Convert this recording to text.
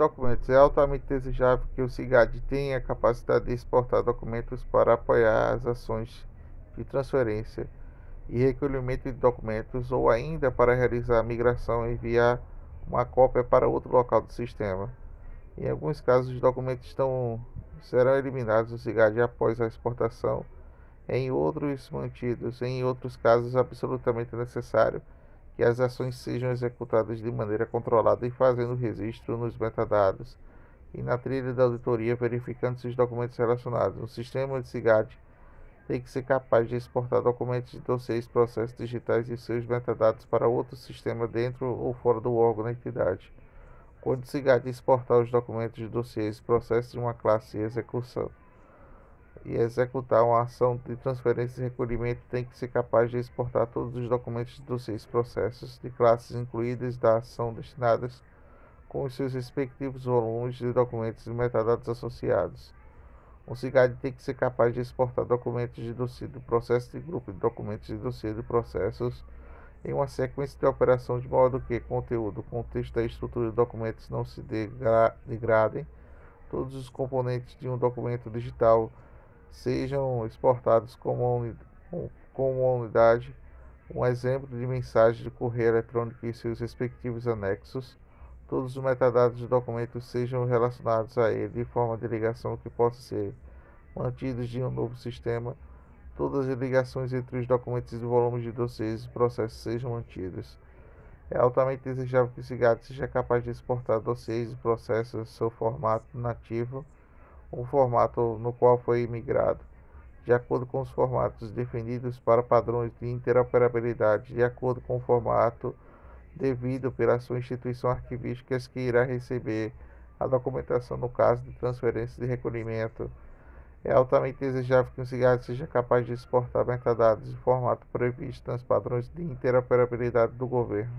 documentos. É altamente desejável que o CIGAD tenha capacidade de exportar documentos para apoiar as ações de transferência e recolhimento de documentos ou ainda para realizar a migração e enviar uma cópia para outro local do sistema. Em alguns casos, os documentos estão, serão eliminados do CIGAD após a exportação, em outros mantidos, em outros casos, absolutamente necessário que as ações sejam executadas de maneira controlada e fazendo registro nos metadados e na trilha da auditoria verificando se os documentos relacionados. O sistema de CIGAD tem que ser capaz de exportar documentos de dossiês, processos digitais e seus metadados para outro sistema dentro ou fora do órgão da entidade. Quando se de exportar os documentos de dossiês, processos de uma classe e execução e executar uma ação de transferência e recolhimento, tem que ser capaz de exportar todos os documentos de dossiês, processos de classes incluídas da ação destinadas com os seus respectivos volumes de documentos e metadados associados. O CIGAD tem que ser capaz de exportar documentos de dossiê do processo de grupo de documentos de dossiê de processos em uma sequência de operação de modo que conteúdo, contexto e estrutura de documentos não se degradem. Todos os componentes de um documento digital sejam exportados como uma unidade. Um exemplo de mensagem de correio eletrônico e seus respectivos anexos todos os metadados do documento sejam relacionados a ele de forma de ligação que possa ser mantidos de um novo sistema. Todas as ligações entre os documentos e volumes de dossiês e processos sejam mantidas. É altamente desejável que o CIGAD seja capaz de exportar dossiês e processos em seu formato nativo, um formato no qual foi migrado, de acordo com os formatos definidos para padrões de interoperabilidade, de acordo com o formato devido pela sua instituição arquivística que irá receber a documentação no caso de transferência de recolhimento. É altamente desejável que um cigarro seja capaz de exportar metadados em formato previsto nos padrões de interoperabilidade do governo.